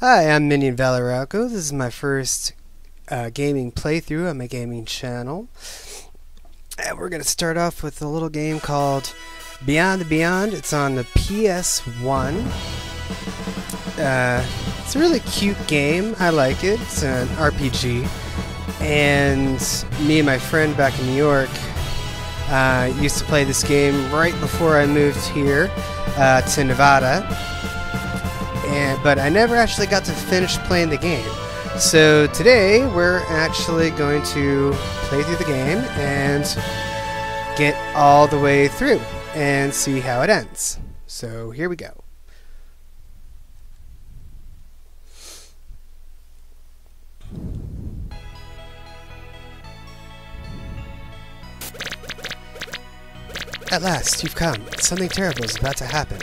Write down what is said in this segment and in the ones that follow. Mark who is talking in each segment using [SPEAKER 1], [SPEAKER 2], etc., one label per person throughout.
[SPEAKER 1] Hi, I'm Minyin Valarauco. This is my first uh, gaming playthrough on my gaming channel. And we're going to start off with a little game called Beyond the Beyond. It's on the PS1. Uh, it's a really cute game. I like it. It's an RPG. And me and my friend back in New York uh, used to play this game right before I moved here uh, to Nevada and but I never actually got to finish playing the game. So today we're actually going to play through the game and get all the way through and see how it ends. So here we go. At last, you've come. Something terrible is about to happen.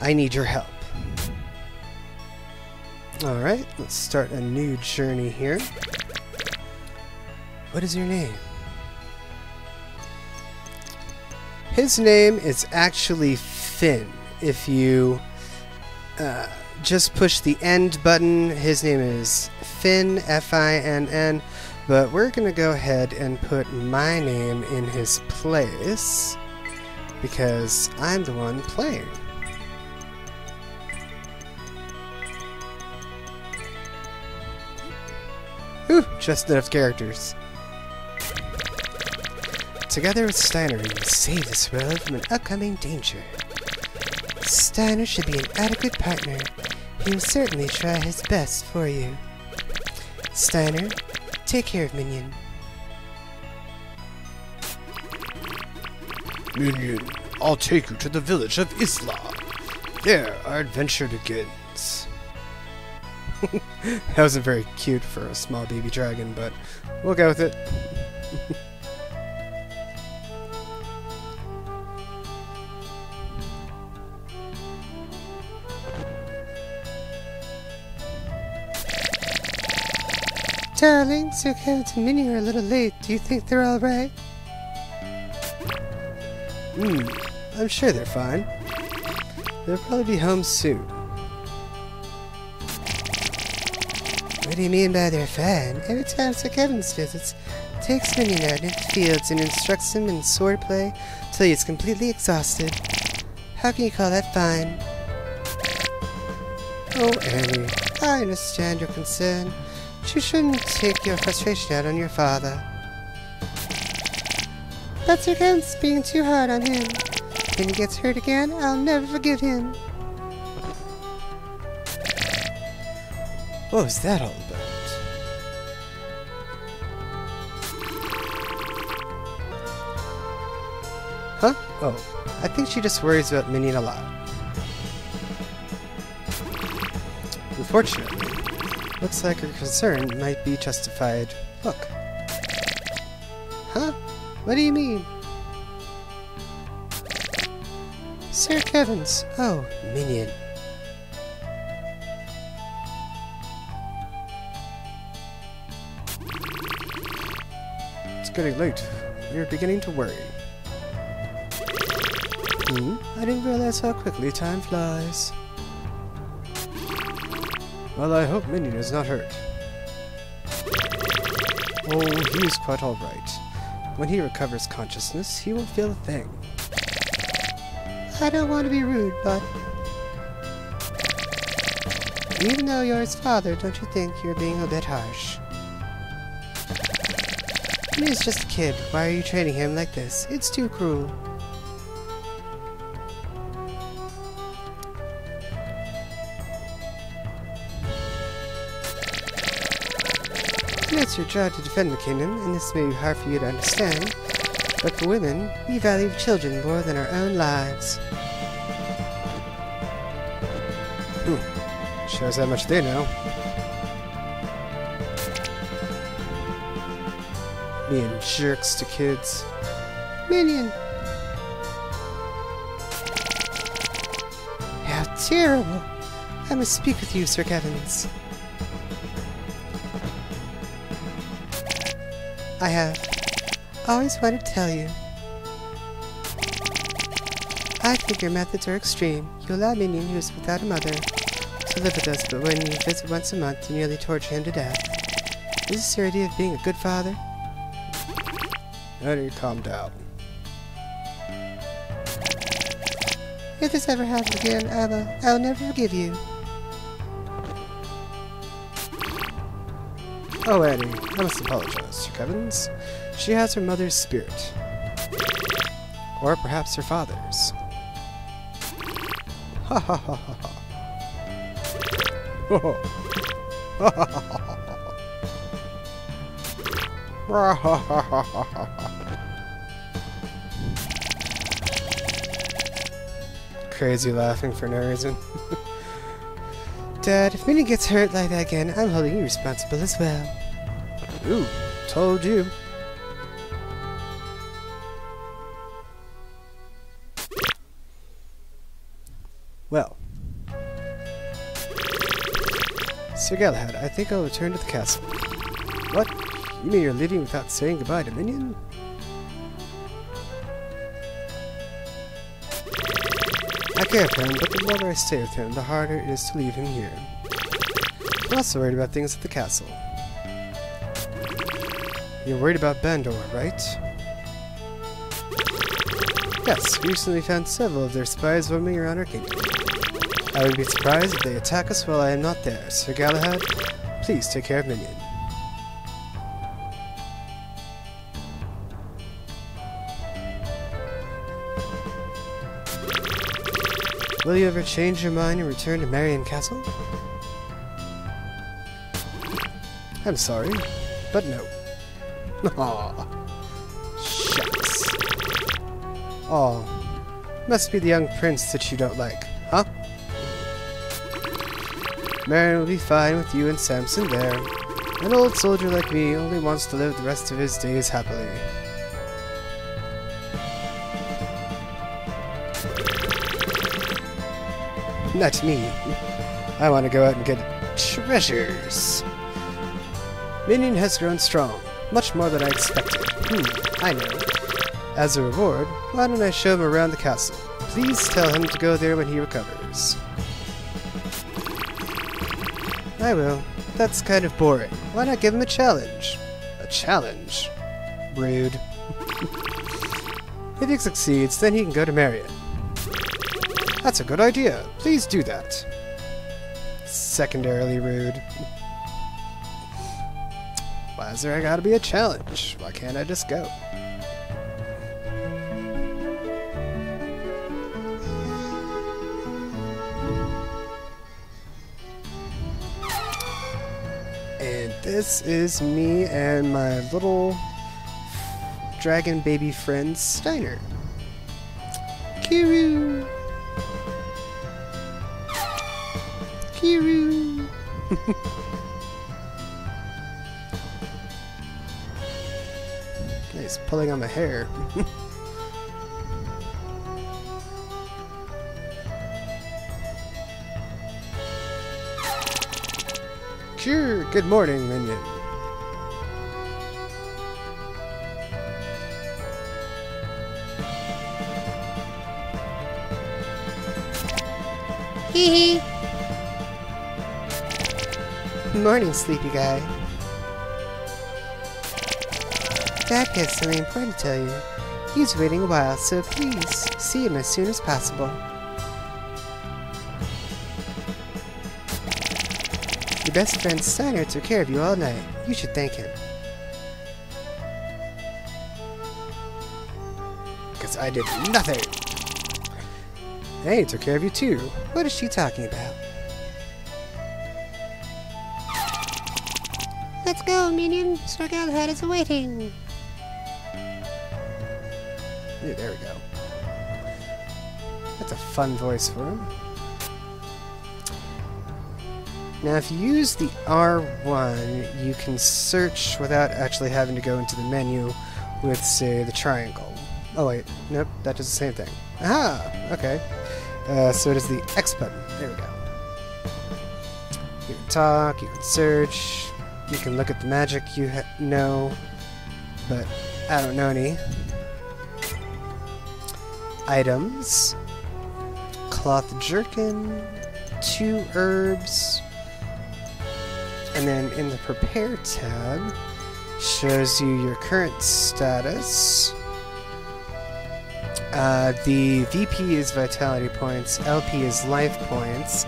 [SPEAKER 1] I need your help. Alright, let's start a new journey here. What is your name? His name is actually Finn. If you uh, just push the end button, his name is Finn, F-I-N-N, but we're going to go ahead and put my name in his place because I'm the one playing. Whew, just enough characters. Together with Steiner, we will save this world from an upcoming danger. Steiner should be an adequate partner. He will certainly try his best for you. Steiner, take care of Minyin.
[SPEAKER 2] Minyin, I'll take you to the village of Isla. There, our adventure begins.
[SPEAKER 1] that wasn't very cute for a small baby dragon, but we'll go with it. Darling, Kent and Minnie are a little late. Do you think they're alright? Hmm, I'm sure they're fine. They'll probably be home soon. What do you mean by they're fine? Every time Sir Kevin's visits, takes Minyin out into the fields and instructs him in swordplay till he is completely exhausted. How can you call that fine? Oh, Annie, I understand your concern, but you shouldn't take your frustration out on your father. But Sir being too hard on him. When he gets hurt again, I'll never forgive him. What was that all Oh, I think she just worries about Minyin a lot. Unfortunately, looks like her concern might be justified. Look. Huh? What do you mean? Sir Kevin's. Oh, Minyin.
[SPEAKER 2] It's getting late. We're beginning to worry.
[SPEAKER 1] I didn't realize how quickly time flies.
[SPEAKER 2] Well, I hope Minyin is not hurt. Oh, he is quite alright. When he recovers consciousness, he won't feel a thing.
[SPEAKER 1] I don't want to be rude, but... Even though you're his father, don't you think you're being a bit harsh? He's just a kid. Why are you training him like this? It's too cruel. It's your job to defend the kingdom, and this may be hard for you to understand, but for women, we value children more than our own lives.
[SPEAKER 2] Hmm. Shows how much they know. Being jerks to kids.
[SPEAKER 1] Minyin! How terrible! I must speak with you, Sir Kevins. I have always wanted to tell you. I think your methods are extreme. You allow Minyin, who is without a mother, to to live with us, but when you visit once a month, you nearly torture him to death. Is this your idea of being a good father?
[SPEAKER 2] Eddie, calm down.
[SPEAKER 1] If this ever happens again, Abba, I'll never forgive you.
[SPEAKER 2] Oh, Annie, I must apologize, Kevins. She has her mother's spirit. Or perhaps her father's. Ha ha ha ha ha. Crazy laughing for no reason.
[SPEAKER 1] Dad, if Minnie gets hurt like that again, I'm holding you responsible as well.
[SPEAKER 2] Ooh, told you. Well. Sir Galahad, I think I'll return to the castle. What? You mean you're leaving without saying goodbye to Minyin? I care for him, but the longer I stay with him, the harder it is to leave him here. I'm also worried about things at the castle. You're worried about Bandor, right? Yes, we recently found several of their spies roaming around our kingdom. I would be surprised if they attack us while I am not there. Sir Galahad, please take care of Minyin. Will you ever change your mind and return to Marion Castle? I'm sorry, but no. Aw. Shucks. Oh. Must be the young prince that you don't like, huh? Marion will be fine with you and Samson there. An old soldier like me only wants to live the rest of his days happily. Not me. I want to go out and get treasures. Minyin has grown strong, much more than I expected. Hmm, I know. As a reward, why don't I show him around the castle? Please tell him to go there when he recovers. I will. That's kind of boring. Why not give him a challenge? A challenge? Rude. if he succeeds, then he can go to Marion. That's a good idea. Please do that. Secondarily rude. Why is there gotta be a challenge? Why can't I just go? And this is me and my little dragon baby friend Steiner. Kiru! Kiru! pulling on my hair. Cure! Good morning, Minyin.
[SPEAKER 1] Hee hee. Morning, sleepy guy. Dad has something important to tell you. He's waiting a while, so please see him as soon as possible. Your best friend Steiner took care of you all night. You should thank him.
[SPEAKER 2] Because I did nothing. Hey, took care of you too.
[SPEAKER 1] What is she talking about? Let's go, Minyin. Sir Galahad is waiting.
[SPEAKER 2] Yeah, there we go. That's a fun voice for him. Now, if you use the R1, you can search without actually having to go into the menu with, say, the triangle. Oh, wait. Nope, that does the same thing. Aha! Okay. Uh, so it is the X button. There we go. You can talk, you can search, you can look at the magic you know, but I don't know any. Items. Cloth jerkin.
[SPEAKER 1] two herbs. And then in the Prepare tab, shows you your current status. Uh, the VP is vitality points, LP is life points.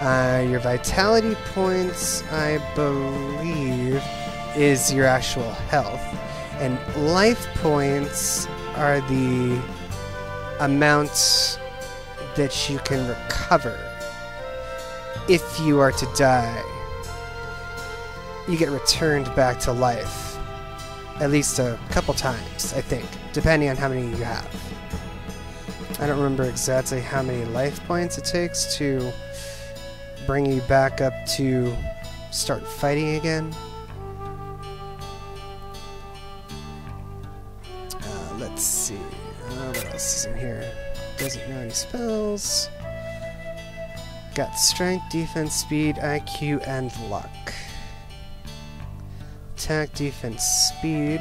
[SPEAKER 1] Uh, your vitality points, I believe, is your actual health. And life points are the amount that you can recover if you are to die. You get returned back to life at least a couple times, I think, depending on how many you have. I don't remember exactly how many life points it takes to bring you back up to start fighting again. Spells. Got strength, defense, speed, IQ, and luck. Attack, defense, speed.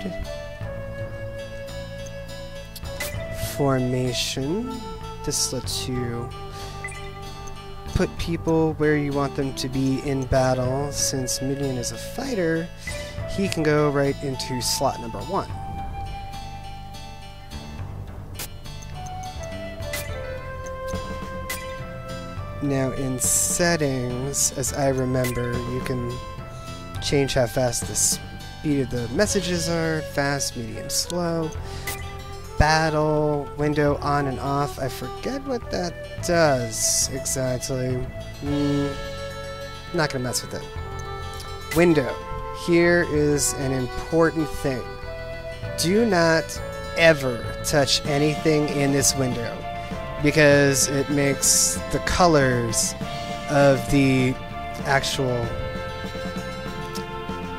[SPEAKER 1] Formation. This lets you put people where you want them to be in battle. Since Midian is a fighter, he can go right into slot number one. Now in settings, as I remember, you can change how fast the speed of the messages are, fast, medium, slow, battle, window on and off. I forget what that does exactly. Mm, not gonna mess with it. Window. Here is an important thing. Do not ever touch anything in this window because it makes the colors of the actual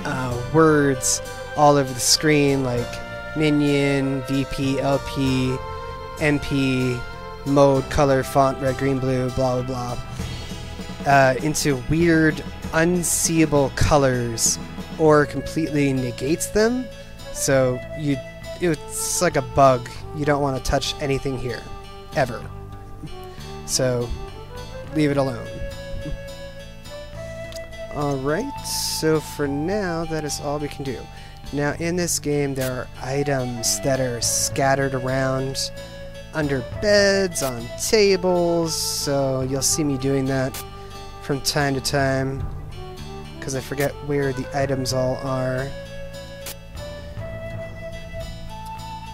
[SPEAKER 1] uh, words all over the screen, like Minyin, VP, LP, MP, mode, color, font, red, green, blue, blah blah blah, uh, into weird, unseeable colors, or completely negates them. So you, it's like a bug. You don't want to touch anything here, ever. So leave it alone. Alright, so for now, that is all we can do. Now, in this game, there are items that are scattered around under beds, on tables, so you'll see me doing that from time to time, because I forget where the items all are.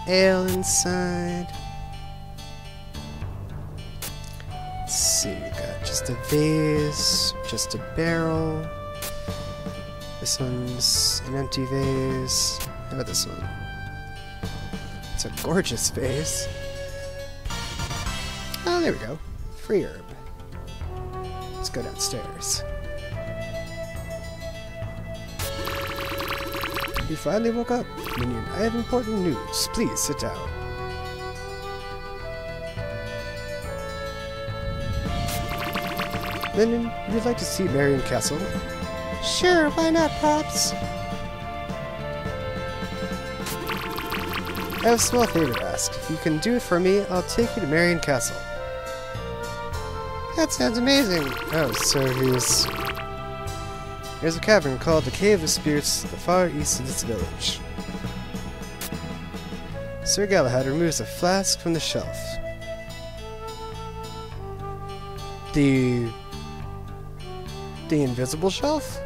[SPEAKER 1] Ale inside. Let's see, we got just a vase, just a barrel. This one's an empty vase. How about this one? It's a gorgeous vase. Oh, there we go. Free herb. Let's go downstairs. You finally woke up. Minyin, I have important news. Please sit down. Minyin, you'd like to see Marion Castle? Sure, why not, Pops? I have a small favor to ask. If you can do it for me, I'll take you to Marion Castle. That sounds amazing! Oh, so he's... There's a cavern called the Cave of Spirits, the far east of this village. Sir Galahad removes a flask from the shelf. The... The invisible shelf?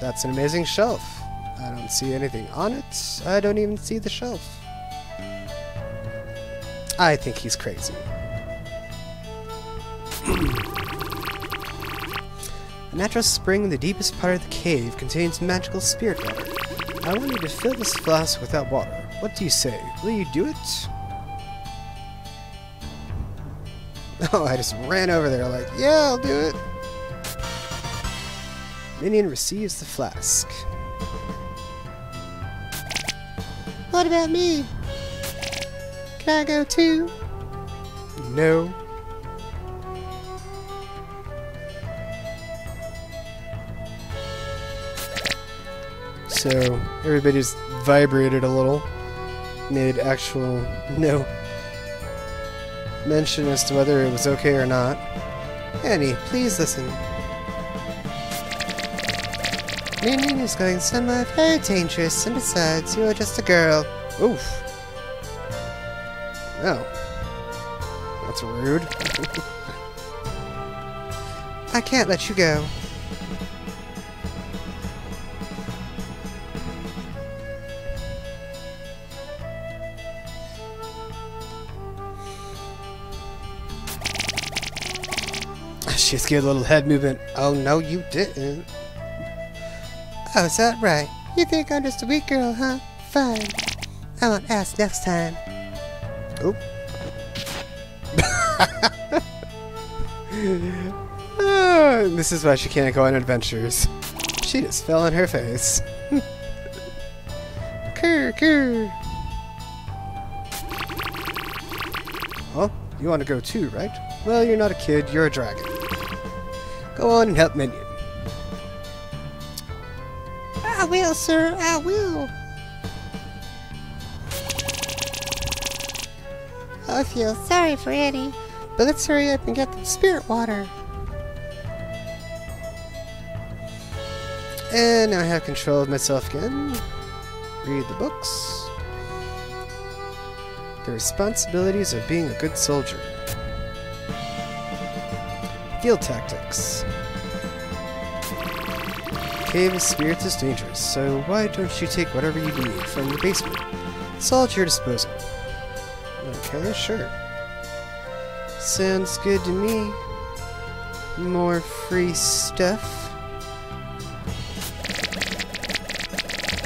[SPEAKER 1] That's an amazing shelf. I don't see anything on it. I don't even see the shelf. I think he's crazy. A natural spring in the deepest part of the cave contains magical spirit water. I want you to fill this flask with that water. What do you say? Will you do it? Oh, I just ran over there like, yeah, I'll do it. Minyin receives the flask. What about me? Can I go too? No. So everybody's vibrated a little. Made actual no. Mention as to whether it was okay or not. Annie, please listen. Minyin is going somewhere very dangerous, and besides, you are just a girl. Oof. Oh. That's rude. I can't let you go. She scared a little head movement. Oh, no, you didn't. Oh, is that right? You think I'm just a weak girl, huh? Fine. I won't ask next time. Oop. Ah, this is why she can't go on adventures. She just fell on her face. Kerr, kerr. Oh, you want to go too, right? Well, you're not a kid, you're a dragon. Go on and help Minyin.
[SPEAKER 3] I will, sir, I will. I feel sorry for Annie, but let's hurry up and get the spirit water.
[SPEAKER 1] And now I have control of myself again. Read the books. The responsibilities of being a good soldier. Field tactics. Cave of Spirits is dangerous, so why don't you take whatever you need from the basement? It's all at your disposal. Okay, sure. Sounds good to me. More free stuff.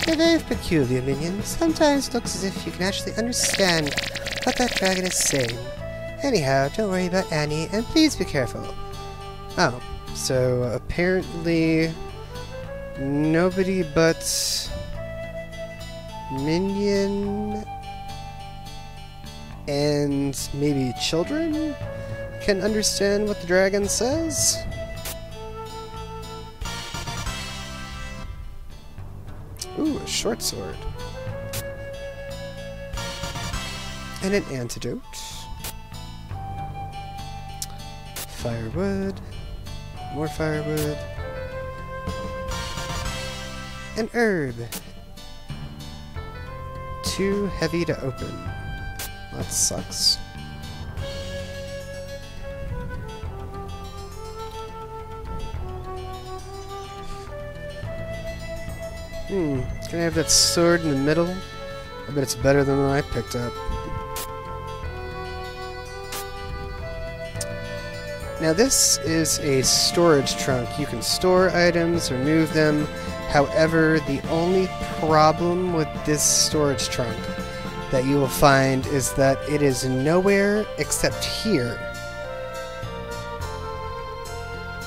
[SPEAKER 3] You're very peculiar, Minyin. Sometimes looks as if you can actually understand what that dragon is saying. Anyhow, don't worry about Annie, and please be careful.
[SPEAKER 1] Oh, so apparently nobody but Minyin and maybe children can understand what the dragon says? Ooh, a short sword. And an antidote. Firewood. More firewood. An herb. Too heavy to open. That sucks. Hmm, can I have that sword in the middle? I bet it's better than the one I picked up. Now this is a storage trunk. You can store items or move them. However, the only problem with this storage trunk that you will find is that it is nowhere except here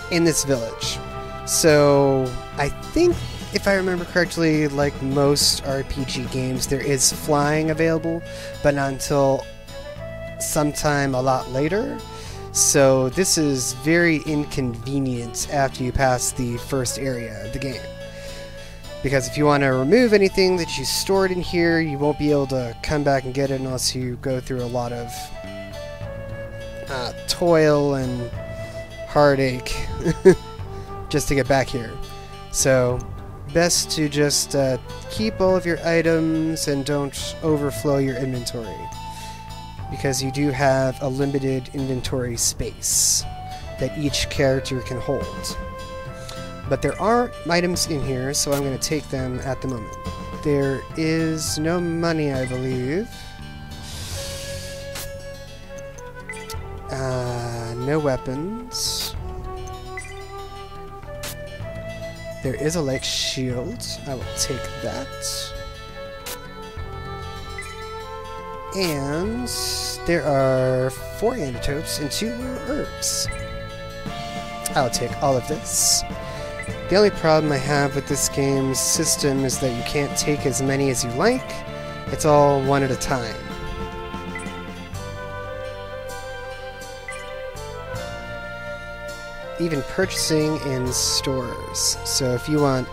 [SPEAKER 1] in this village. So I think if I remember correctly, like most RPG games, there is flying available, but not until sometime a lot later. So this is very inconvenient after you pass the first area of the game. Because if you want to remove anything that you stored in here, you won't be able to come back and get it unless you go through a lot of uh, toil and heartache just to get back here. So best to just uh, keep all of your items and don't overflow your inventory because you do have a limited inventory space that each character can hold. But there are items in here, so I'm going to take them at the moment. There is no money, I believe. Uh, no weapons. There is a light shield. I will take that. And there are four antidotes and two herbs. I'll take all of this. The only problem I have with this game's system is that you can't take as many as you like. It's all one at a time. Even purchasing in stores. So if you want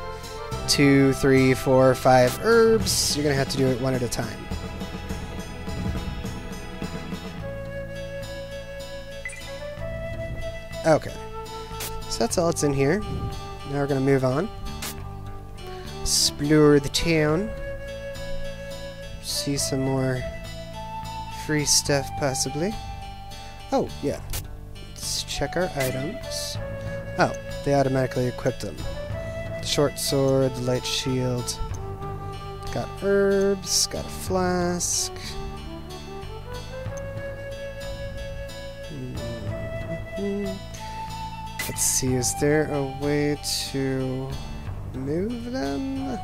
[SPEAKER 1] two, three, four, five herbs, you're going to have to do it one at a time. Okay. So that's all that's in here. Now we're gonna move on. Explore the town. See some more free stuff, possibly. Oh, yeah. Let's check our items. Oh, they automatically equipped them. The short sword, the light shield. Got herbs, got a flask. Let's see, is there a way to move them?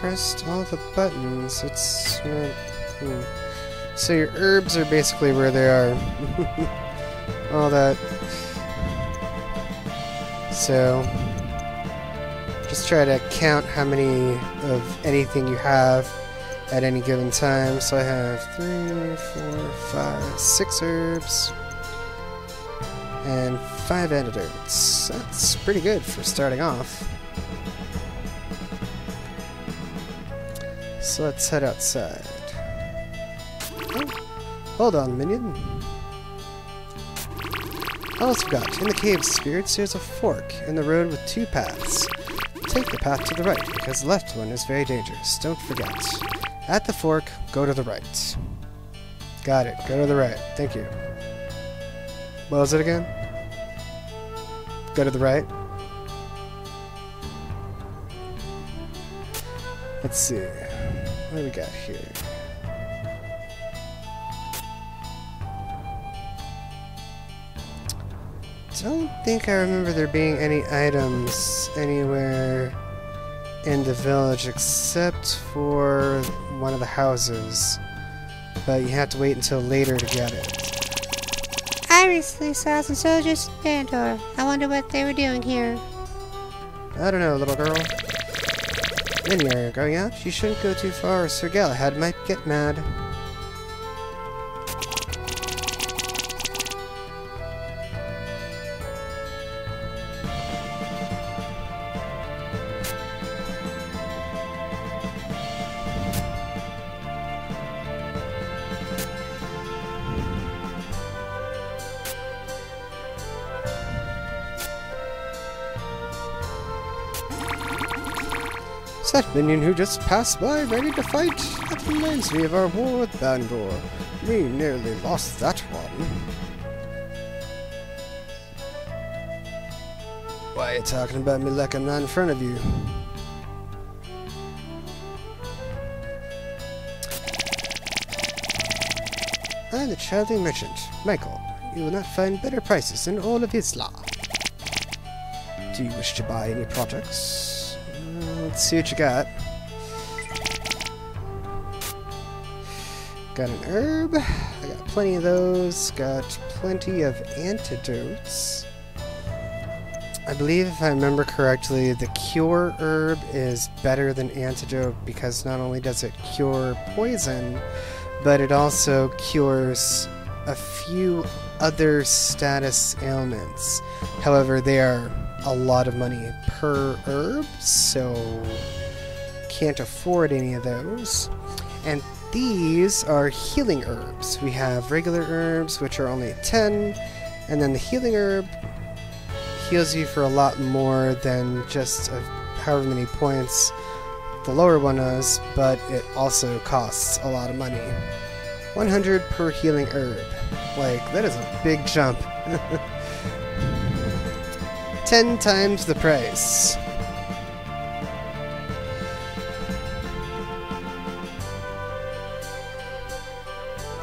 [SPEAKER 1] Pressed all the buttons. It's not... Hmm. So your herbs are basically where they are. all that. So... Just try to count how many of anything you have at any given time. So I have three, four, five, six herbs. And five antidotes. That's pretty good for starting off. So let's head outside. Oh, hold on, Minyin. I almost forgot. In the Cave Spirits, there's a fork in the road with two paths. Take the path to the right, because the left one is very dangerous. Don't forget. At the fork, go to the right. Got it. Go to the right. Thank you. What was it again? Go to the right? Let's see. What do we got here? Don't think I remember there being any items anywhere in the village except for one of the houses. But you have to wait until later to get it.
[SPEAKER 3] I recently saw some soldiers in Bandor. I wonder what they were doing here.
[SPEAKER 1] I don't know, little girl. When you're going out, you shouldn't go too far or Sir Galahad might get mad. Minion who just passed by ready to fight. That reminds me of our war with Bandor. We nearly lost that one. Why are you talking about me like I'm not in front of you? I'm the traveling merchant, Michael. You will not find better prices in all of Isla. Do you wish to buy any products? Let's see what you got. Got an herb. I got plenty of those. Got plenty of antidotes. I believe, if I remember correctly, the cure herb is better than antidote because not only does it cure poison, but it also cures a few other status ailments. However, they are a lot of money per herb, so can't afford any of those. And these are healing herbs. We have regular herbs, which are only 10, and then the healing herb heals you for a lot more than just a, however many points the lower one does, but it also costs a lot of money. 100 per healing herb. Like, that is a big jump. 10 times the price.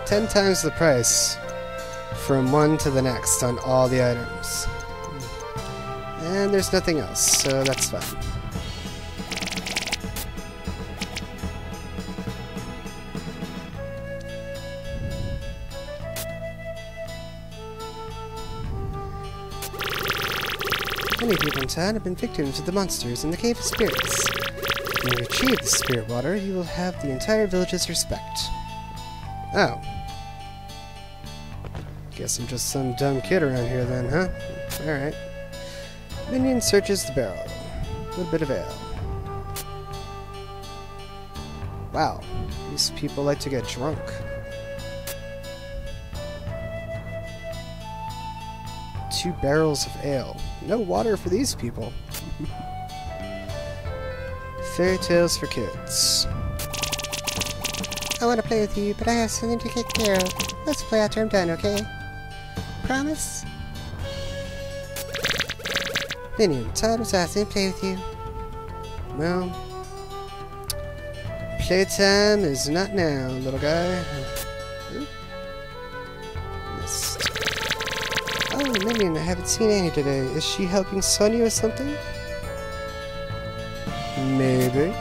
[SPEAKER 1] Ten times the price from one to the next on all the items. And there's nothing else, so that's fine.
[SPEAKER 3] Many people in town have been victims of the monsters in the Cave of Spirits. When you retrieve the spirit water, you will have the entire village's respect.
[SPEAKER 1] Oh. Guess I'm just some dumb kid around here then, huh? Alright. Minyin searches the barrel. A little bit of ale. Wow. These people like to get drunk. Two barrels of ale. No water for these people. Fairy tales for kids.
[SPEAKER 3] I want to play with you, but I have something to take care of. Let's play after I'm done, okay? Promise? Minyin, time was asking to play with you.
[SPEAKER 1] Well, playtime is not now, little guy. Minyin, I haven't seen Annie today. Is she helping Sonia or something? Maybe.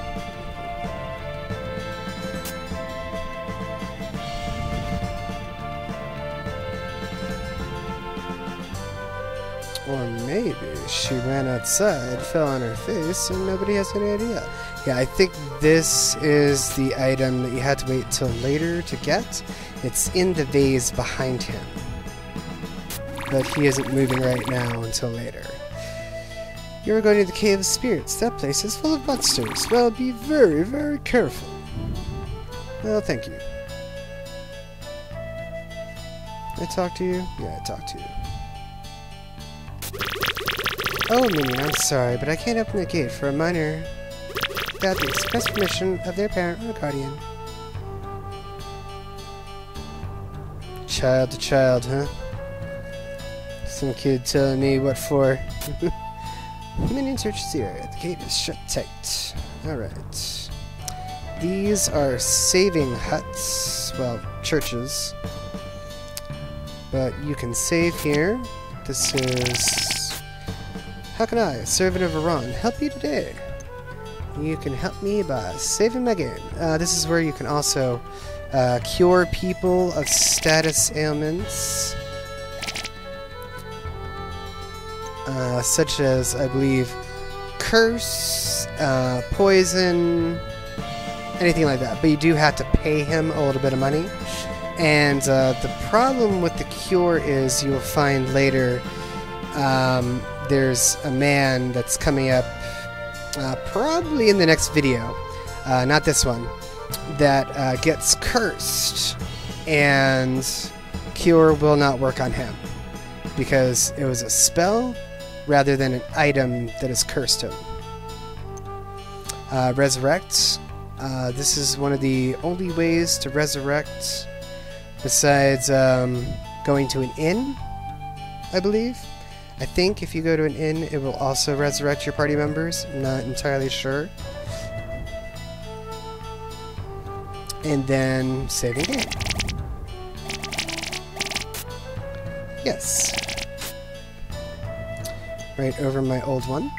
[SPEAKER 1] Or maybe she ran outside, fell on her face, and nobody has any idea. Yeah, I think this is the item that you had to wait till later to get. It's in the vase behind him. But he isn't moving right now until later. You're going to the Cave of Spirits. That place is full of monsters. Well, be very, very careful. Well, thank you. I talked to you? Yeah, I talked to you. Oh, Minyin, I'm sorry, but I can't open the gate for a minor without the express permission of their parent or guardian. Child to child, huh? Some kid telling me what for. Minyin searches the area. The gate is shut tight. Alright. These are saving huts. Well, churches. But you can save here. This is... How can I, servant of Iran, help you today? You can help me by saving my game. Uh, this is where you can also uh, cure people of status ailments. Uh, such as, I believe, curse, uh, poison, anything like that. But you do have to pay him a little bit of money. And uh, the problem with the cure is you'll find later um, there's a man that's coming up uh, probably in the next video, uh, not this one, that gets cursed and cure will not work on him because it was a spell rather than an item that has cursed him. Uh, resurrect. Uh, this is one of the only ways to resurrect besides um, going to an inn, I believe. I think if you go to an inn, it will also resurrect your party members. I'm not entirely sure. And then saving game. Yes. Right over my old one.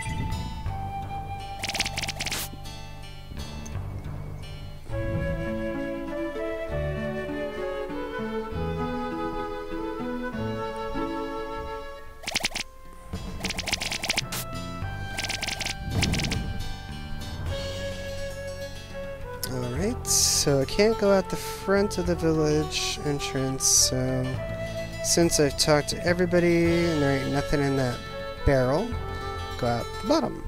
[SPEAKER 1] Alright, so I can't go out the front of the village entrance, so since I've talked to everybody and there ain't nothing in that barrel, go out the bottom.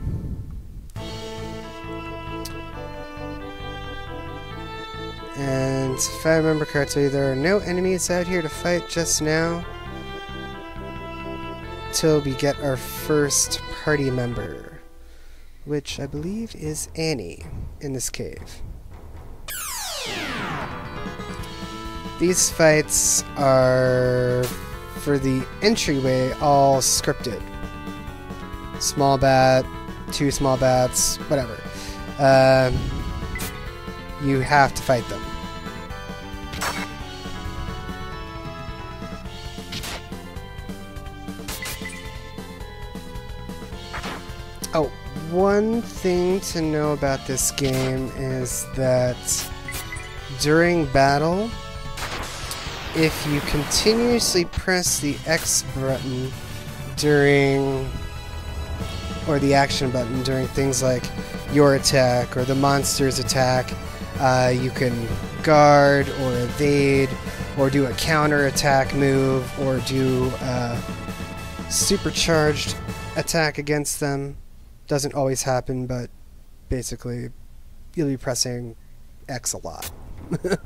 [SPEAKER 1] And if I remember correctly, there are no enemies out here to fight just now till we get our first party member, which I believe is Annie in this cave. These fights are, for the entryway, all scripted. Small bat, two small bats, whatever. Um, you have to fight them. Oh, one thing to know about this game is that during battle, if you continuously press the X button during or the action button during things like your attack or the monster's attack. Uh, you can guard or evade or do a counter attack move or do a supercharged attack against them. Doesn't always happen, but basically you'll be pressing X a lot.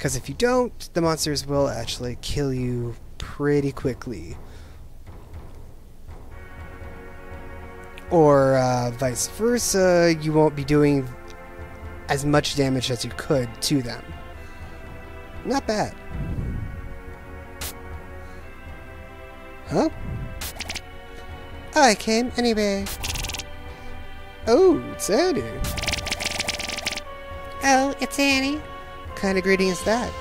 [SPEAKER 1] Because if you don't, the monsters will actually kill you pretty quickly. Or uh, vice versa, you won't be doing as much damage as you could to them. Not bad. Huh?
[SPEAKER 3] I came anyway.
[SPEAKER 1] Oh, it's Annie.
[SPEAKER 3] Oh, it's Annie.
[SPEAKER 1] What kind of greeting is that?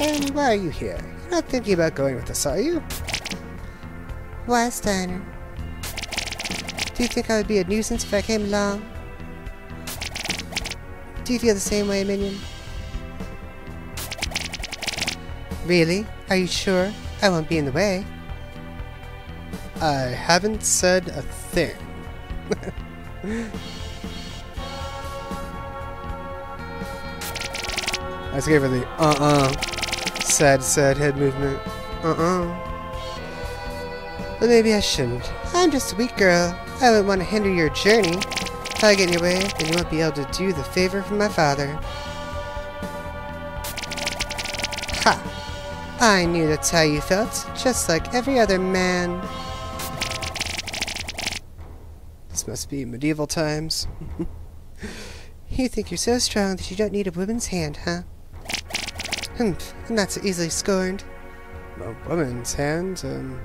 [SPEAKER 1] Annie, why are you here? You're not thinking about going with us, are you?
[SPEAKER 3] Why, Steiner? Do you think I would be a nuisance if I came along? Do you feel the same way, Minyin? Really? Are you sure? I won't be in the way.
[SPEAKER 1] I haven't said a thing. I just gave her the uh-uh sad, sad head movement. Uh-uh.
[SPEAKER 3] But maybe I shouldn't. I'm just a weak girl. I wouldn't want to hinder your journey. If I get in your way, then you won't be able to do the favor from my father. Ha! I knew that's how you felt, just like every other man.
[SPEAKER 1] This must be medieval times.
[SPEAKER 3] you think you're so strong that you don't need a woman's hand, huh? Humph, I'm not so easily scorned.
[SPEAKER 1] A woman's hand? Um,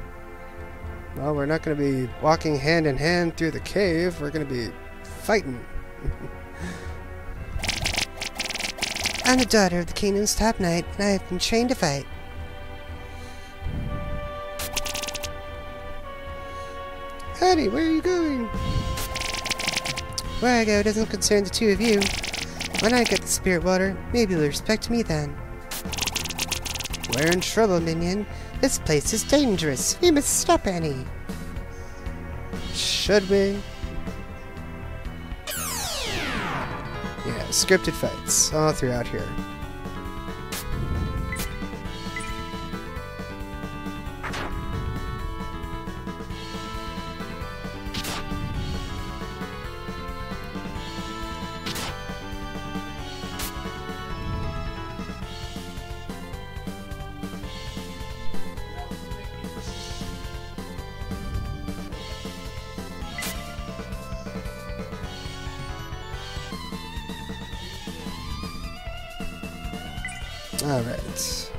[SPEAKER 1] well, we're not going to be walking hand in hand through the cave. We're going to be fighting.
[SPEAKER 3] I'm the daughter of the kingdom's top knight, and I have been trained to fight.
[SPEAKER 1] Hattie, where are you going?
[SPEAKER 3] Where I go doesn't concern the two of you. When I get the spirit water, maybe you'll respect me then. We're in trouble, Minyin. This place is dangerous. We must stop Annie.
[SPEAKER 1] Should we? Yeah, scripted fights all throughout here. Alright.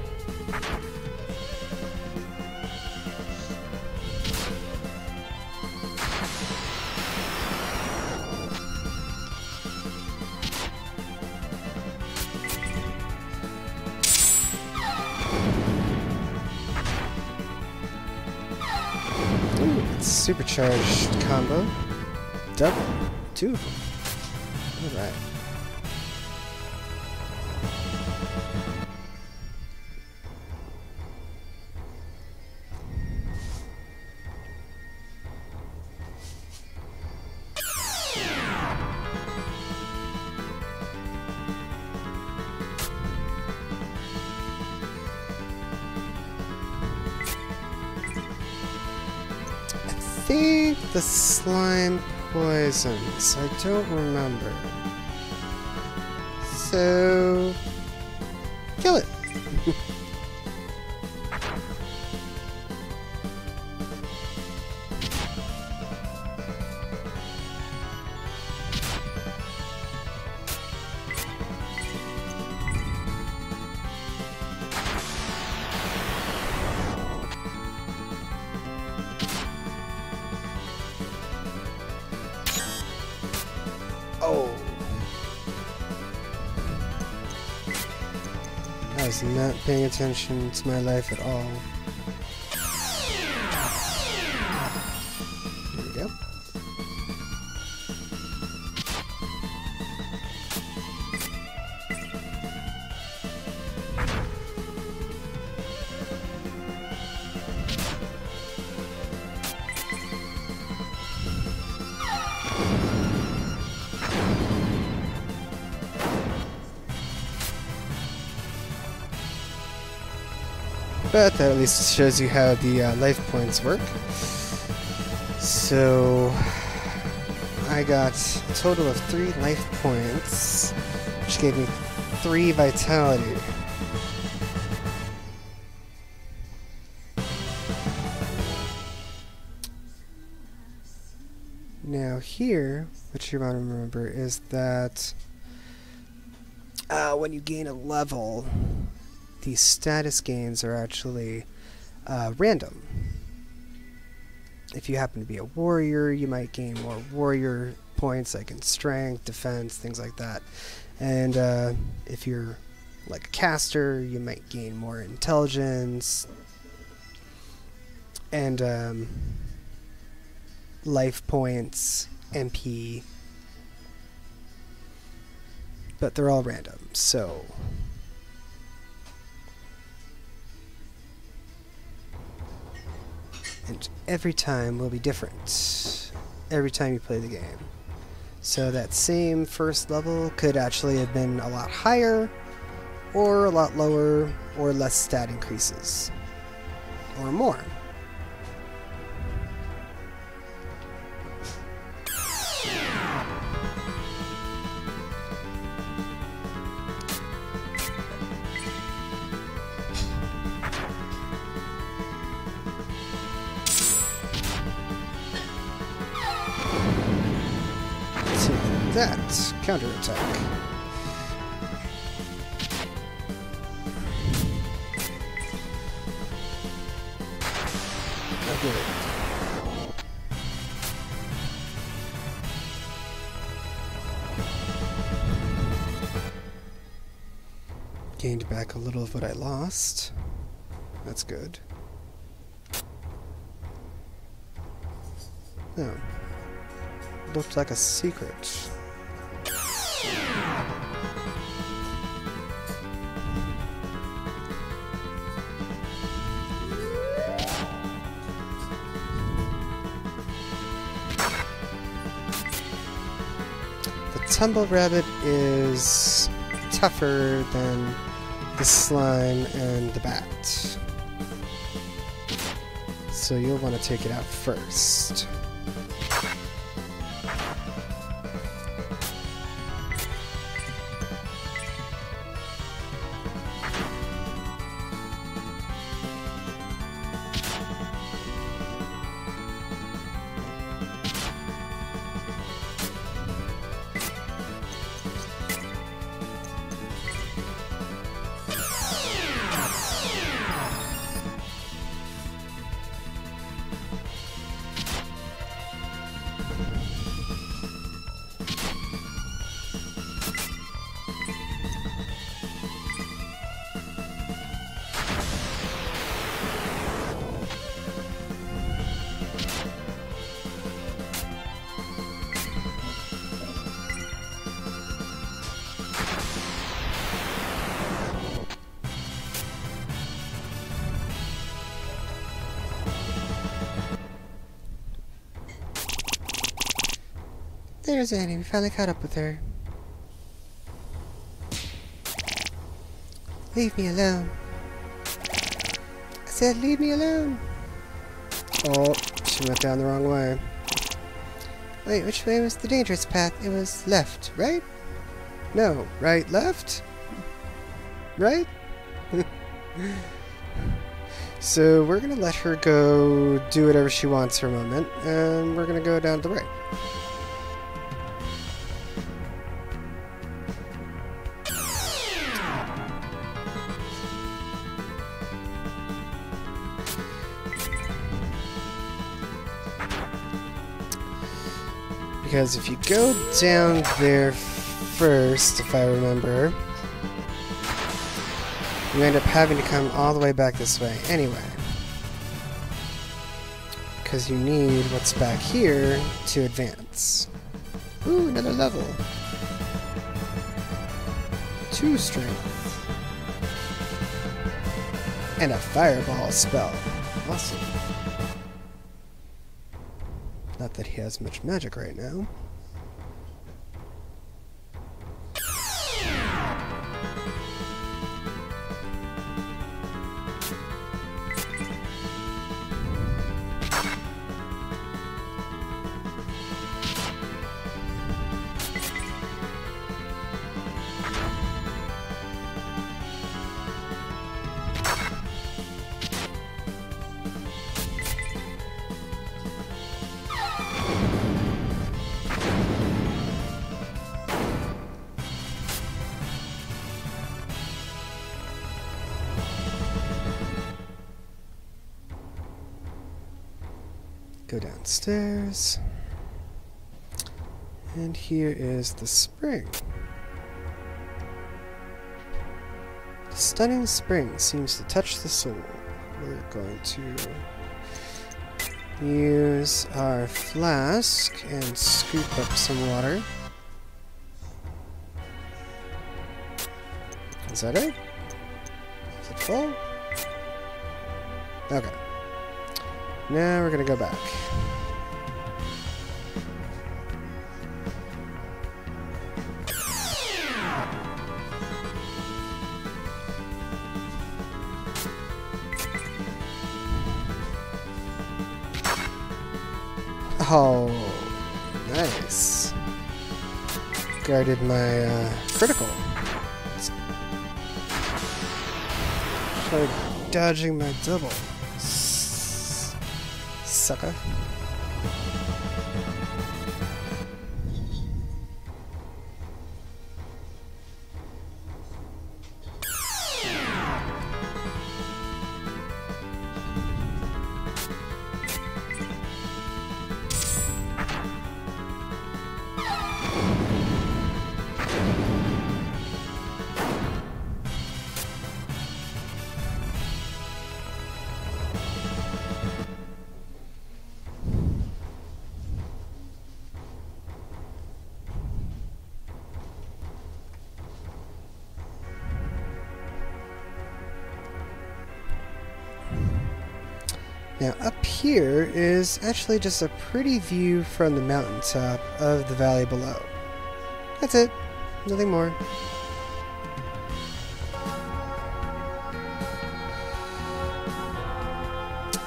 [SPEAKER 1] Supercharged combo. Double. Two of them. Alright. Poisons. I don't remember. So... not paying attention to my life at all. But that at least shows you how the uh, life points work. So I got a total of three life points, which gave me three vitality. Now here, what you want to remember is that uh, when you gain a level, the status gains are actually uh, random. If you happen to be a warrior, you might gain more warrior points, like in strength, defense, things like that. And uh, if you're like a caster, you might gain more intelligence and um, life points, MP. But they're all random, so and every time will be different every time you play the game. So that same first level could actually have been a lot higher, or a lot lower, or less stat increases, or more. That counterattack. Okay. Gained back a little of what I lost. That's good. Oh. Looked like a secret. Tumble rabbit is tougher than the slime and the bat. So you'll want to take it out first. There's Annie. We finally caught up with her. Leave me alone. I said leave me alone. Oh, she went down the wrong way. Wait, which way was the dangerous path? It was left, right? No, right, left? Right? so we're gonna let her go do whatever she wants for a moment, and we're gonna go down to the right. Because if you go down there first, if I remember, you end up having to come all the way back this way anyway. Because you need what's back here to advance. Ooh, another level. Two strength. And a fireball spell. Awesome. Not that he has much magic right now. And here is the spring. The stunning spring seems to touch the soul. We're going to use our flask and scoop up some water. Is that it? Is it full? Okay. Now we're gonna go back. Oh, nice. Guarded my uh, critical. Try dodging my double. S sucker. Now up here is actually just a pretty view from the mountaintop of the valley below. That's it. Nothing more.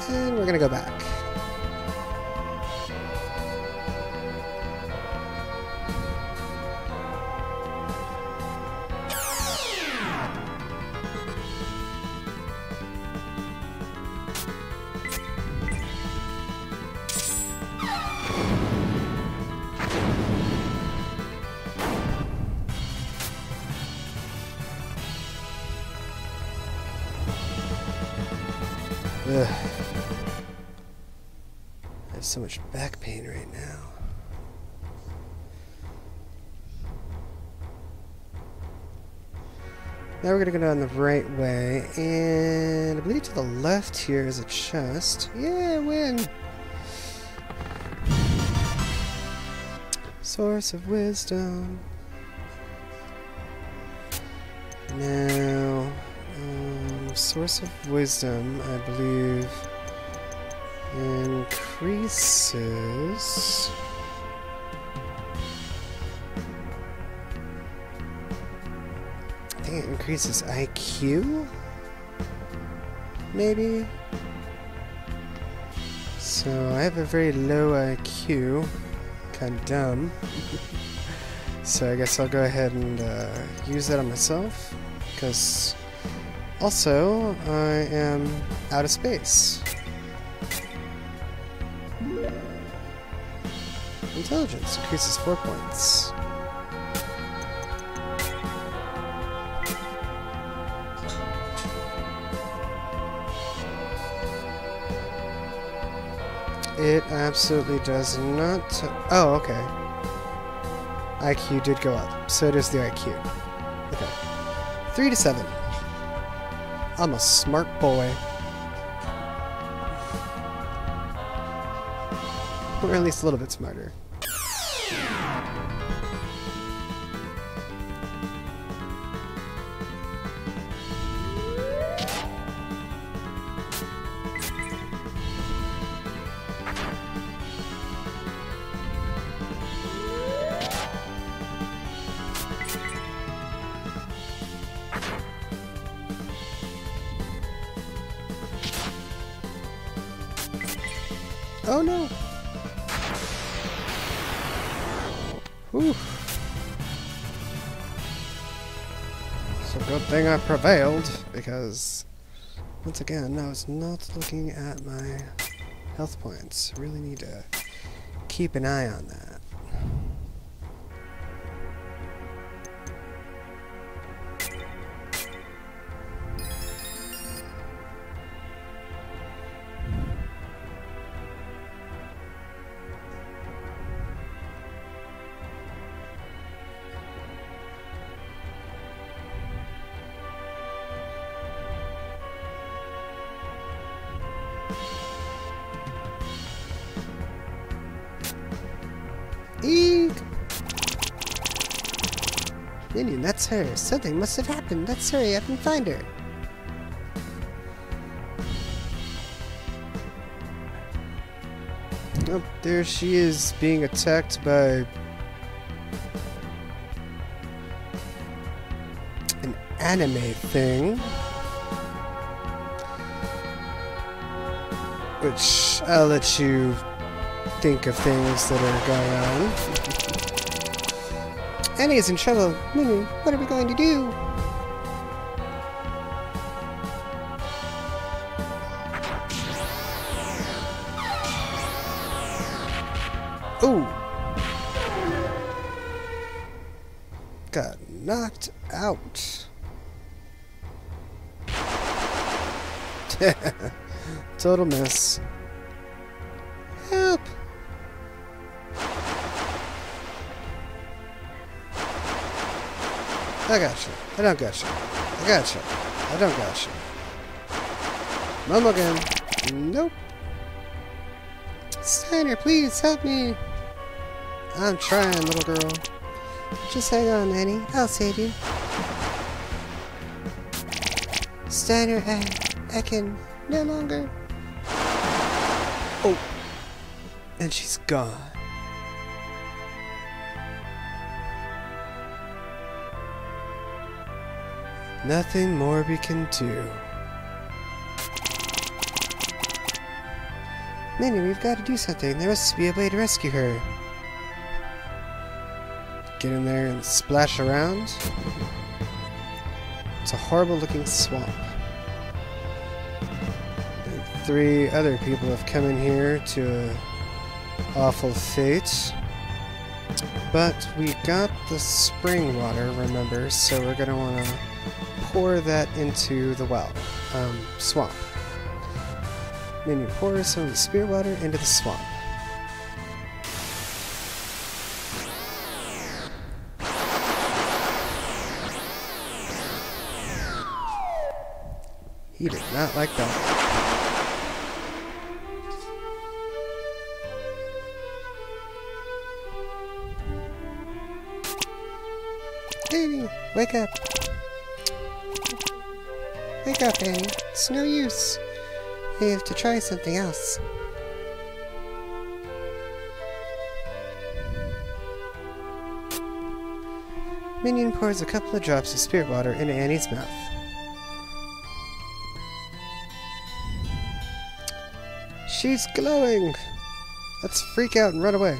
[SPEAKER 1] And we're gonna go back. We're gonna go down the right way, and I believe to the left here is a chest. Yeah, win! Source of wisdom. Now, um, source of wisdom, I believe, increases. Increases IQ? Maybe? So I have a very low IQ. Kind of dumb. so I guess I'll go ahead and uh, use that on myself. Because also, I am out of space. Intelligence increases 4 points. It absolutely does not. Oh, okay. IQ did go up. So does the IQ. Okay. 3 to 7. I'm a smart boy. Or at least a little bit smarter. Prevailed, because once again, I was not looking at my health points. Really need to keep an eye on that.
[SPEAKER 3] That's her. Something must have happened. Let's hurry up and find her.
[SPEAKER 1] Oh, there she is being attacked by an anime thing. Which I'll let you think of things that are going on.
[SPEAKER 3] Annie is in trouble. What are we going to do?
[SPEAKER 1] Ooh! Got knocked out. Total miss. I got you. I don't got you. I got you. I don't got you. Mom again. Nope.
[SPEAKER 3] Steiner, please help me.
[SPEAKER 1] I'm trying, little girl.
[SPEAKER 3] Just hang on, Annie. I'll save you. Steiner, I, I can no longer.
[SPEAKER 1] Oh. And she's gone. Nothing more we can do.
[SPEAKER 3] Minnie, we've got to do something. There must be a way to rescue her.
[SPEAKER 1] Get in there and splash around. It's a horrible looking swamp. And three other people have come in here to a awful fate. But we got the spring water, remember, so we're gonna wanna pour that into the well, um, swamp. Minyin pours some of the spirit water into the swamp. He did not like that.
[SPEAKER 3] Annie, wake up. Wake up, Annie. It's no use. We have to try something else.
[SPEAKER 1] Minyin pours a couple of drops of spirit water into Annie's mouth. She's glowing! Let's freak out and run away.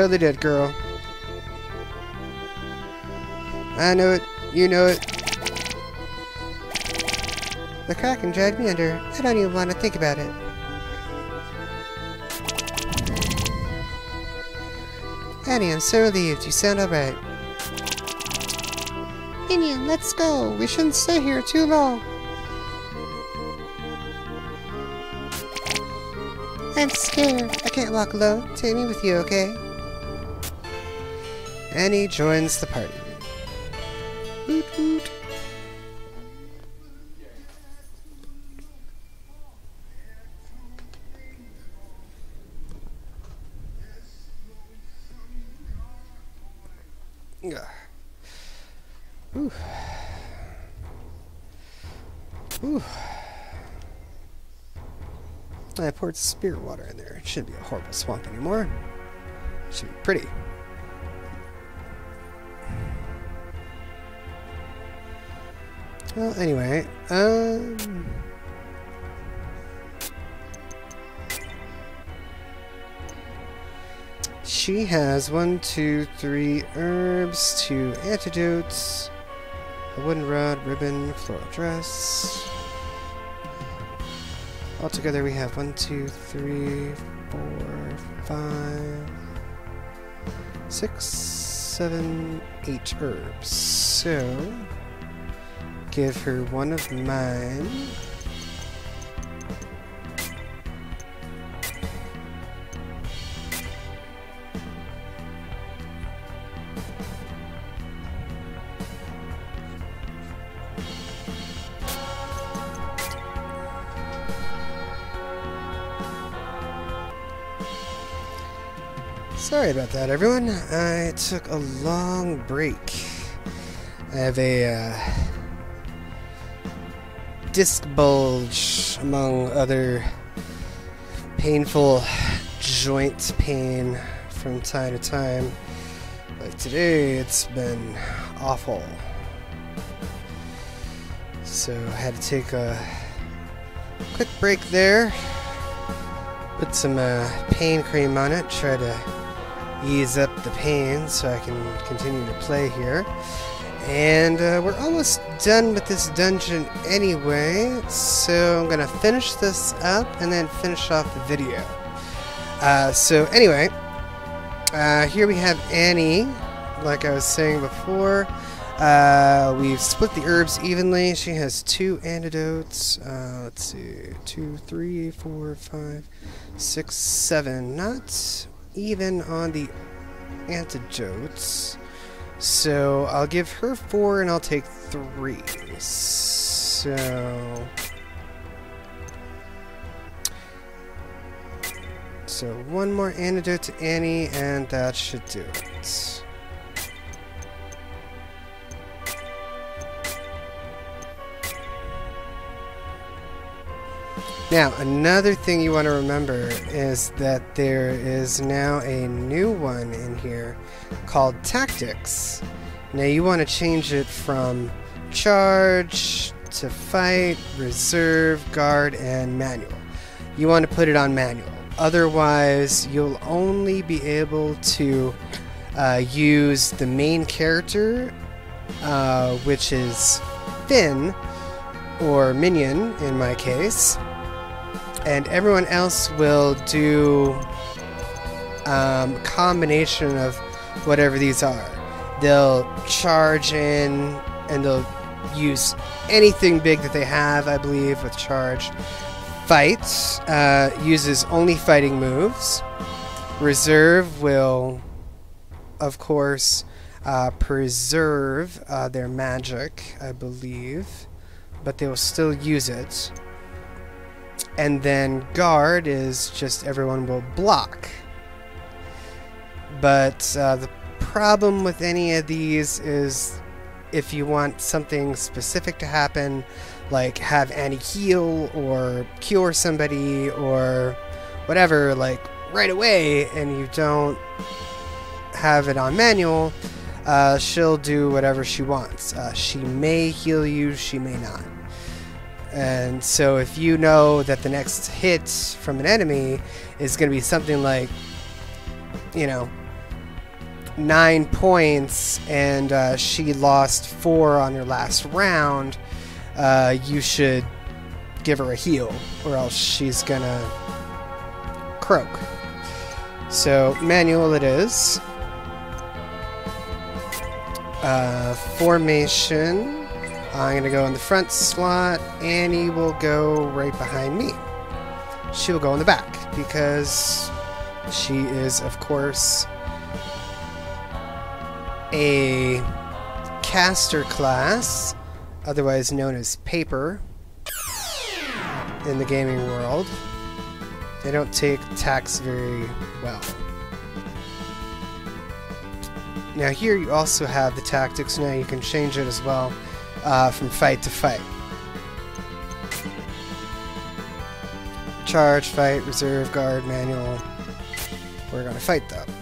[SPEAKER 1] Totally dead, girl. I know it. You know it.
[SPEAKER 3] The Kraken dragged me under. I don't even want to think about it. Annie, I'm so relieved. You sound alright. Minyin, let's go. We shouldn't stay here too long. I'm scared. I can't walk alone. Take me with you, okay?
[SPEAKER 1] Annie joins the party.
[SPEAKER 3] Hoot hoot.
[SPEAKER 1] Ugh. Ooh. Ooh. I poured spirit water in there. It shouldn't be a horrible swamp anymore. It should be pretty. Well, anyway, um... She has one, two, three herbs, two antidotes, a wooden rod, ribbon, floral dress. Altogether, we have one, two, three, four, five, six, seven, eight herbs. So, give her one of mine. Sorry about that, everyone. I took a long break. I have a uh, disc bulge, among other painful joint pain from time to time. Like today, it's been awful. So I had to take a quick break there. Put some uh, pain cream on it, try to ease up the pain so I can continue to play here. And uh, we're almost done with this dungeon anyway, so I'm gonna finish this up and then finish off the video. Uh, so anyway, uh, here we have Annie, like I was saying before. Uh, we've split the herbs evenly. She has two antidotes. Uh, let's see, two, three, four, five, six, seven. Not even on the antidotes. So I'll give her four and I'll take three. So. So one more antidote to Annie, and that should do it. Now, another thing you want to remember is that there is now a new one in here called Tactics. Now, you want to change it from Charge to Fight, Reserve, Guard, and Manual. You want to put it on Manual. Otherwise, you'll only be able to uh, use the main character, uh, which is Finn, or Minyin in my case and everyone else will do um, combination of whatever these are. They'll charge in and they'll use anything big that they have, I believe, with charge. Fight uh, uses only fighting moves. Reserve will, of course, uh, preserve uh, their magic, I believe, but they will still use it. And then guard is just everyone will block. But uh, the problem with any of these is if you want something specific to happen, like have Annie heal or cure somebody or whatever, like right away, and you don't have it on manual, uh, she'll do whatever she wants. Uh, she may heal you, she may not. And so if you know that the next hit from an enemy is going to be something like, you know, nine points and uh, she lost four on her last round, uh, you should give her a heal or else she's to croak. So, manual it is. Uh, formation. I'm to go in the front slot. Annie will go right behind me. She will go in the back because she is, of course, a caster class, otherwise known as paper in the gaming world. They don't take attacks very well. Now here you also have the tactics, now you can change it as well uh, from fight to fight. Charge, fight, reserve, guard, manual. We're to fight though.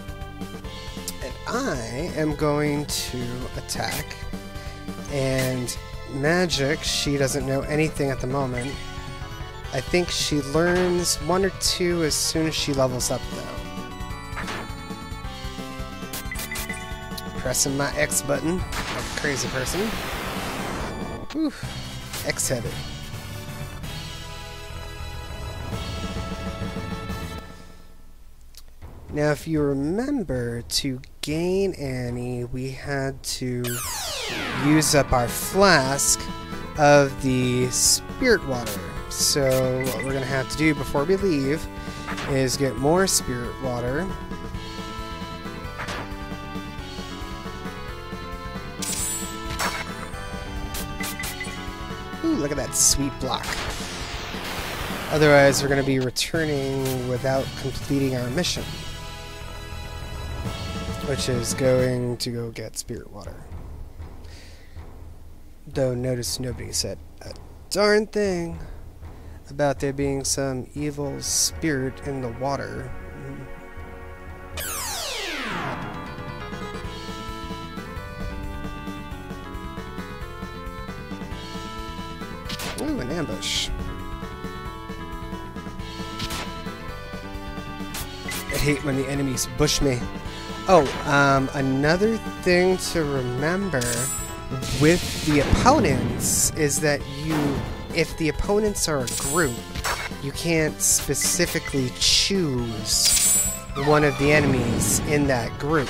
[SPEAKER 1] I am going to attack. And magic, she doesn't know anything at the moment. I think she learns one or two as soon as she levels up though. Pressing my X button a crazy person. Whew. X-headed. Now, if you remember, to gain Annie, we had to use up our flask of the spirit water. So, what we're going to have to do before we leave is get more spirit water. Ooh, look at that sweet block. Otherwise, we're going to be returning without completing our mission. Which is going to go get spirit water. Though notice nobody said a darn thing about there being some evil spirit in the water. Ooh, an ambush. I hate when the enemies bush me. Oh, um, another thing to remember with the opponents is that you, if the opponents are a group, you can't specifically choose one of the enemies in that group.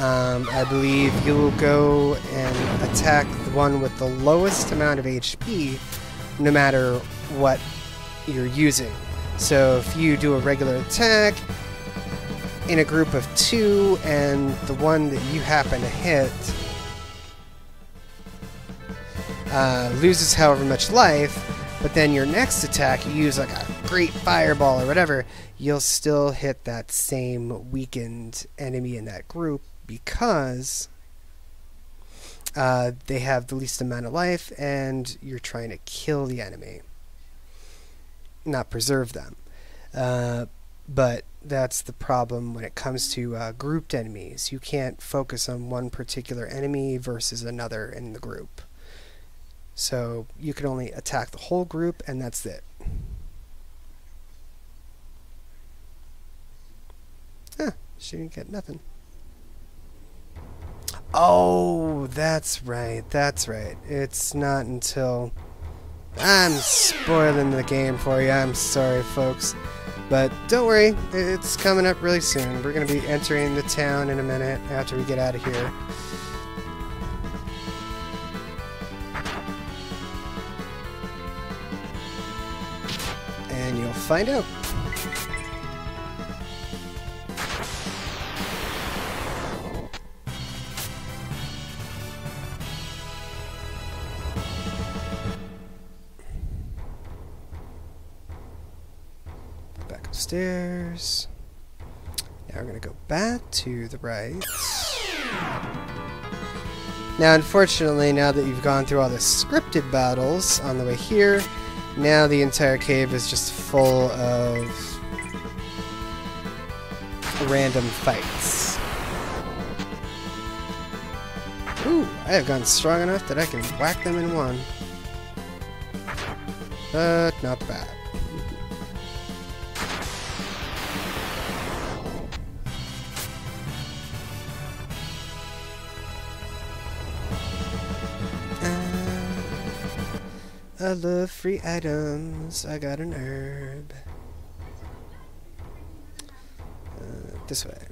[SPEAKER 1] Um, I believe you will go and attack the one with the lowest amount of HP, no matter what you're using. So if you do a regular attack in a group of two, and the one that you happen to hit uh, loses however much life, but then your next attack you use like a great fireball or whatever, you'll still hit that same weakened enemy in that group because uh, they have the least amount of life and you're trying to kill the enemy, not preserve them. Uh, but that's the problem when it comes to uh, grouped enemies. You can't focus on one particular enemy versus another in the group. So you can only attack the whole group, and that's it. Huh, she didn't get nothing. Oh, that's right, that's right. It's not until... I'm spoiling the game for you, I'm sorry, folks. But don't worry, it's coming up really soon. We're going to be entering the town in a minute after we get out of here. And you'll find out. Back upstairs. Now we're going to go back to the right. Now, unfortunately, now that you've gone through all the scripted battles on the way here, now the entire cave is just full of random fights. Ooh, I have gotten strong enough that I can whack them in one. But not bad. I love free items. I got an herb. Uh, this way.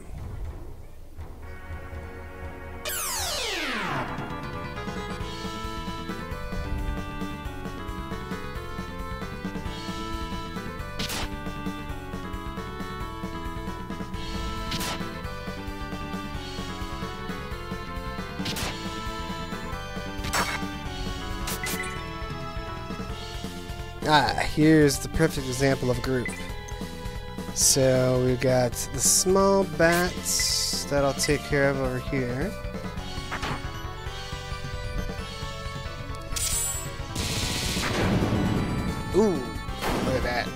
[SPEAKER 1] Ah, here's the perfect example of group. So we've got the small bats that I'll take care of over here. Ooh, look at that.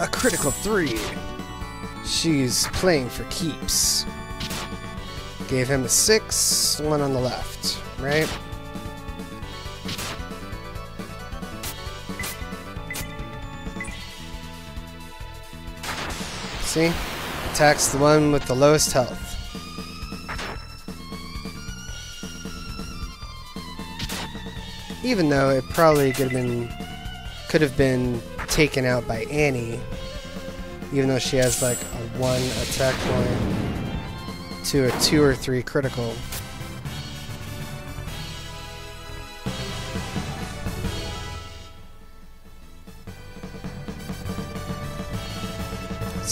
[SPEAKER 1] A critical three. She's playing for keeps. Gave him a six, one on the left, right? See? Attacks the one with the lowest health. Even though it probably could have been could have been taken out by Annie, even though she has like a one attack point to a two or three critical.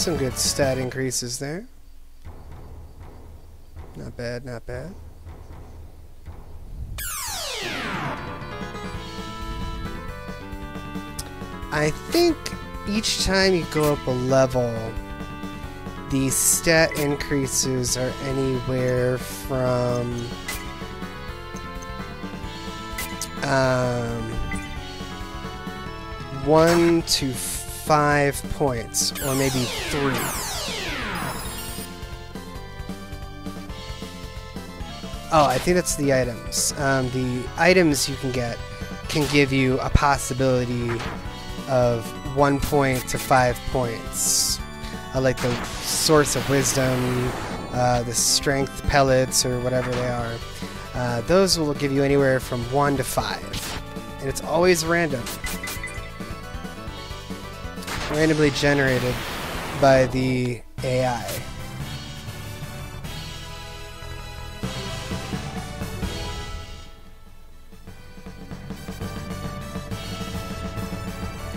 [SPEAKER 1] Some good stat increases there. Not bad, not bad. I think each time you go up a level, the stat increases are anywhere from um, one to five points, or maybe three. Oh, I think that's the items. Um, the items you can get can give you a possibility of one point to five points. Uh, like the source of wisdom, uh, the strength pellets, or whatever they are. Uh, those will give you anywhere from one to five. And it's always random. Randomly generated by the AI.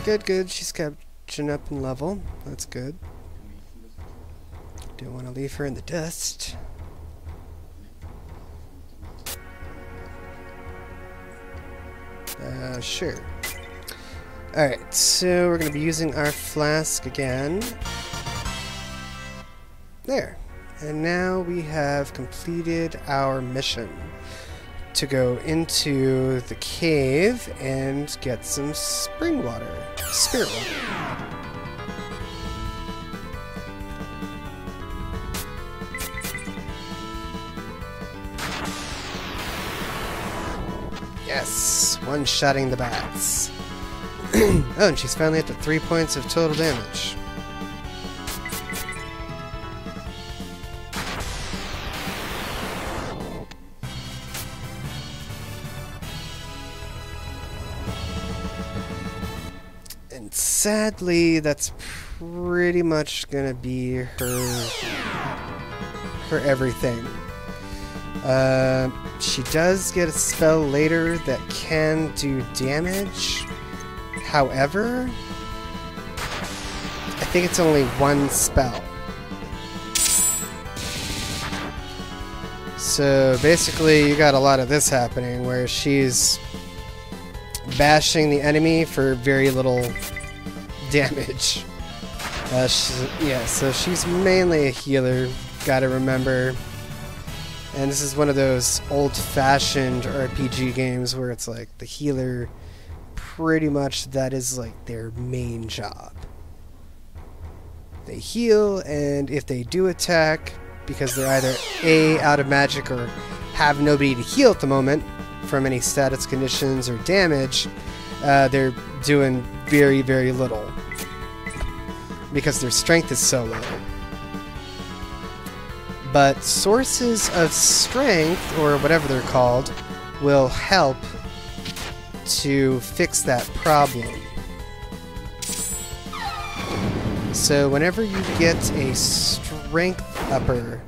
[SPEAKER 1] Good, good. She's catching up in level. That's good. Don't want to leave her in the dust. Uh, sure. Alright, so we're going to be using our flask again. There. And now we have completed our mission to go into the cave and get some spring water. Spirit water. Yes, one-shotting the bats. oh, and she's finally up to three points of total damage. And sadly, that's pretty much gonna be her her everything. Uh, she does get a spell later that can do damage. However, I think it's only one spell. So basically, you got a lot of this happening where she's bashing the enemy for very little damage. Uh, yeah, so she's mainly a healer, gotta remember. And this is one of those old-fashioned RPG games where it's like the healer pretty much that is like their main job. They heal and if they do attack because they're either A out of magic or have nobody to heal at the moment from any status conditions or damage, uh, they're doing very very little because their strength is so low but sources of strength, or whatever they're called, will help to fix that problem. So whenever you get a strength upper,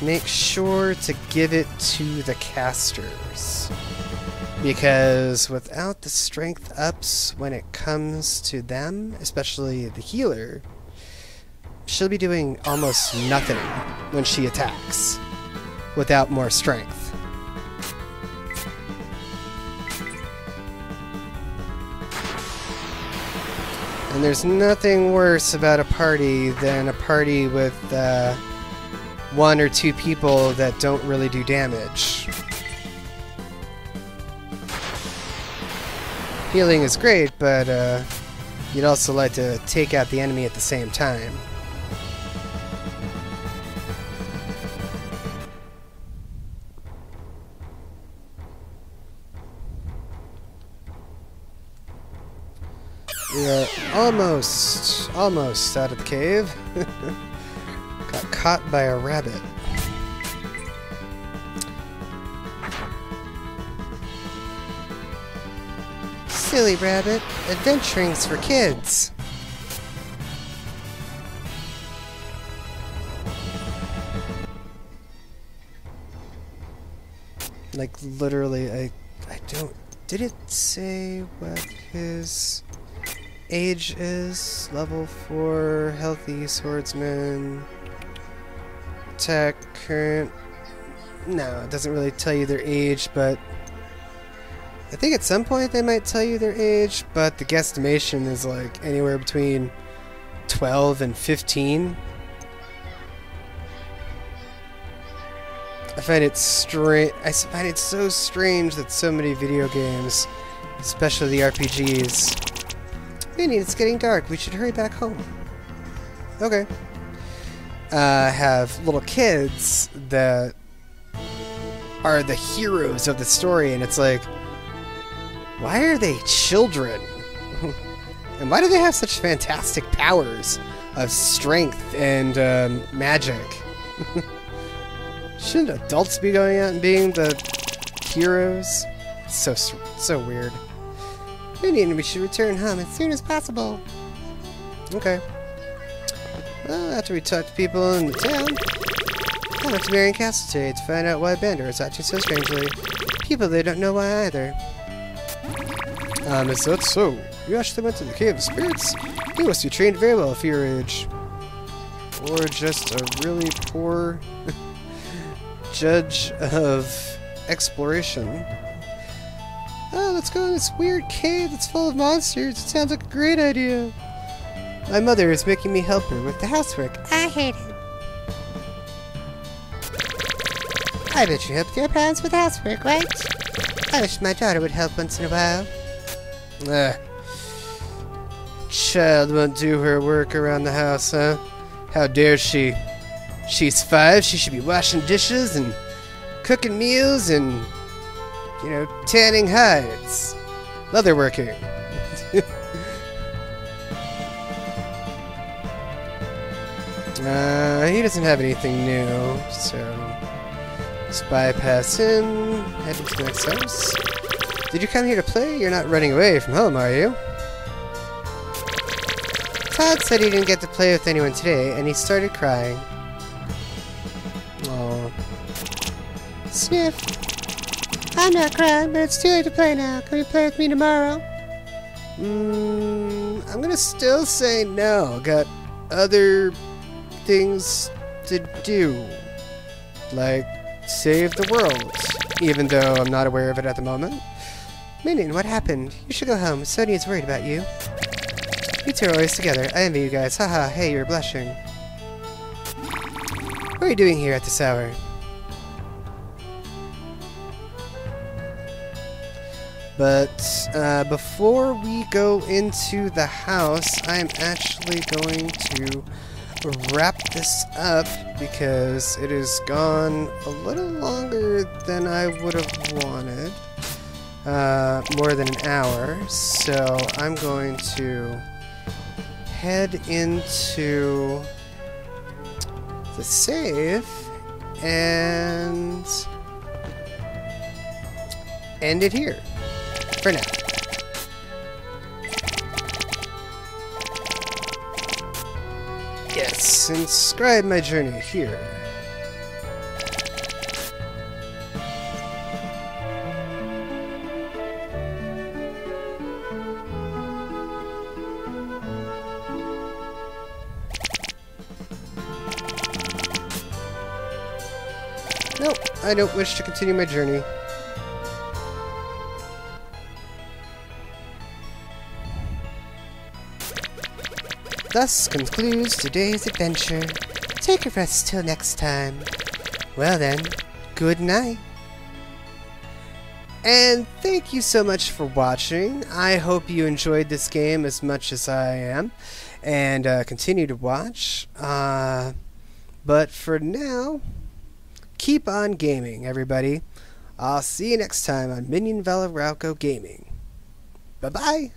[SPEAKER 1] make sure to give it to the casters. Because without the strength ups when it comes to them, especially the healer, she'll be doing almost nothing when she attacks without more strength. And there's nothing worse about a party than a party with uh, one or two people that don't really do damage. Healing is great, but uh, you'd also like to take out the enemy at the same time. We are almost, almost out of the cave. Got caught by a rabbit. Silly rabbit, adventuring's for kids. Like literally, I, I don't. Did it say what his? Age is. Level 4, healthy swordsman. Attack, current. No, it doesn't really tell you their age, but I think at some point they might tell you their age, but the guesstimation is like anywhere between 12 and 15. I find it strange. I find it so strange that so many video games, especially the RPGs. Minyin, it's getting dark. We should hurry back home. Okay. Uh, have little kids that are the heroes of the story, and it's like, why are they children? and why do they have such fantastic powers of strength and um, magic? Shouldn't adults be going out and being the heroes? so so weird. Minyin, we should return home as soon as possible. Okay. Well, after we talk to people in the town, I went to Marionn Castle today to find out why Bender is acting so strangely. People they don't know why either. Um, is that so? You actually went to the Cave of Spirits? You must be trained very well for your age. Or just a really poor judge of exploration. Oh, let's go in this weird cave that's full of monsters. It sounds like a great idea. My mother is making me help her with the housework.
[SPEAKER 3] I hate it. I bet you help your parents with housework, right? I wish my daughter would help once in a while.
[SPEAKER 1] Ah. Child won't do her work around the house, huh? How dare she? She's five, she should be washing dishes and cooking meals and, you know, tanning hides. Leatherworking. uh, he doesn't have anything new, so let's bypass him, head into the next house. Did you come here to play? You're not running away from home, are you? Todd said he didn't get to play with anyone today, and he started crying. Oh.
[SPEAKER 3] Sniff. I'm not crying, but it's too late to play now. Can you play with me tomorrow?
[SPEAKER 1] Mm, I'm gonna still say no. Got other things to do. Like, save the world. Even though I'm not aware of it at the moment.
[SPEAKER 3] Minyin, what happened? You should go home. Sonia's worried about you.
[SPEAKER 1] You two are always together. I envy you guys. Haha, hey, you're blushing. What are you doing here at this hour? But uh, before we go into the house, I'm actually going to wrap this up because it has gone a little longer than I would have wanted. Uh, more than an hour. So I'm going to head into the save and end it here for now. Yes, inscribe my journey here. Nope, I don't wish to continue my journey. Thus concludes today's adventure. Take a rest till next time. Well then, good night. And thank you so much for watching. I hope you enjoyed this game as much as I am. And uh, continue to watch. Uh, but for now, keep on gaming, everybody. I'll see you next time on Minyin Vela Gaming. Bye-bye.